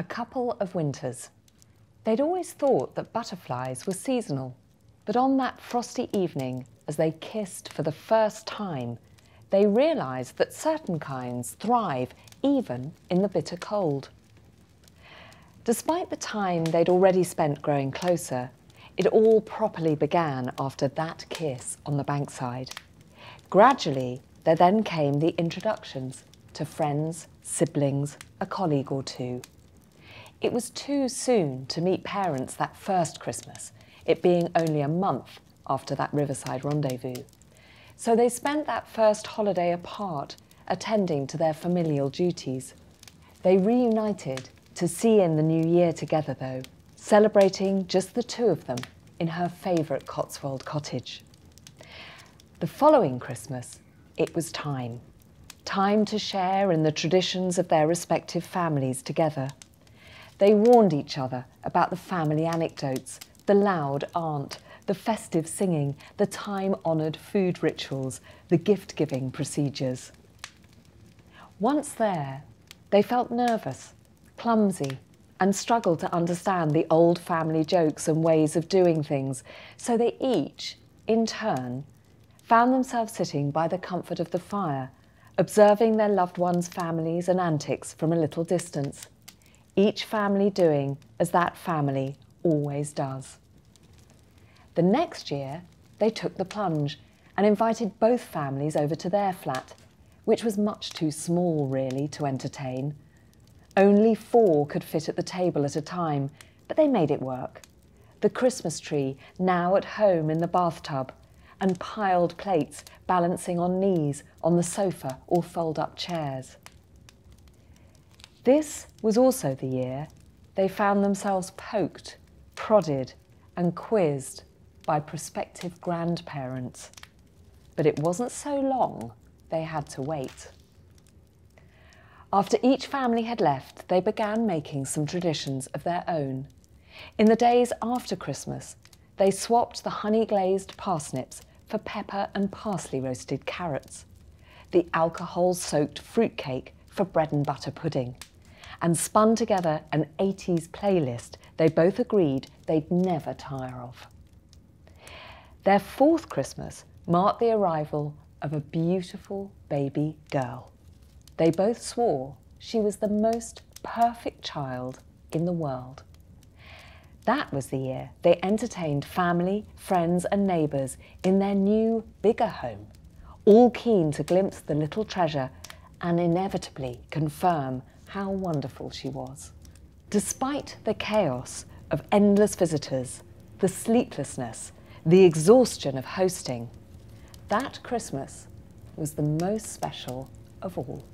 A couple of winters. They'd always thought that butterflies were seasonal, but on that frosty evening, as they kissed for the first time, they realised that certain kinds thrive even in the bitter cold. Despite the time they'd already spent growing closer, it all properly began after that kiss on the bankside. Gradually, there then came the introductions to friends, siblings, a colleague or two. It was too soon to meet parents that first Christmas, it being only a month after that riverside rendezvous. So they spent that first holiday apart, attending to their familial duties. They reunited to see in the new year together, though, celebrating just the two of them in her favourite Cotswold cottage. The following Christmas, it was time. Time to share in the traditions of their respective families together. They warned each other about the family anecdotes, the loud aunt, the festive singing, the time honoured food rituals, the gift giving procedures. Once there, they felt nervous, clumsy, and struggled to understand the old family jokes and ways of doing things, so they each, in turn, found themselves sitting by the comfort of the fire, observing their loved ones' families and antics from a little distance each family doing as that family always does. The next year, they took the plunge and invited both families over to their flat, which was much too small, really, to entertain. Only four could fit at the table at a time, but they made it work. The Christmas tree now at home in the bathtub, and piled plates balancing on knees on the sofa or fold up chairs. This was also the year they found themselves poked, prodded, and quizzed by prospective grandparents. But it wasn't so long they had to wait. After each family had left, they began making some traditions of their own. In the days after Christmas, they swapped the honey glazed parsnips for pepper and parsley roasted carrots, the alcohol soaked fruit cake for bread and butter pudding and spun together an 80s playlist they both agreed they'd never tire of. Their fourth Christmas marked the arrival of a beautiful baby girl. They both swore she was the most perfect child in the world. That was the year they entertained family, friends, and neighbours in their new, bigger home, all keen to glimpse the little treasure and inevitably confirm how wonderful she was. Despite the chaos of endless visitors, the sleeplessness, the exhaustion of hosting, that Christmas was the most special of all.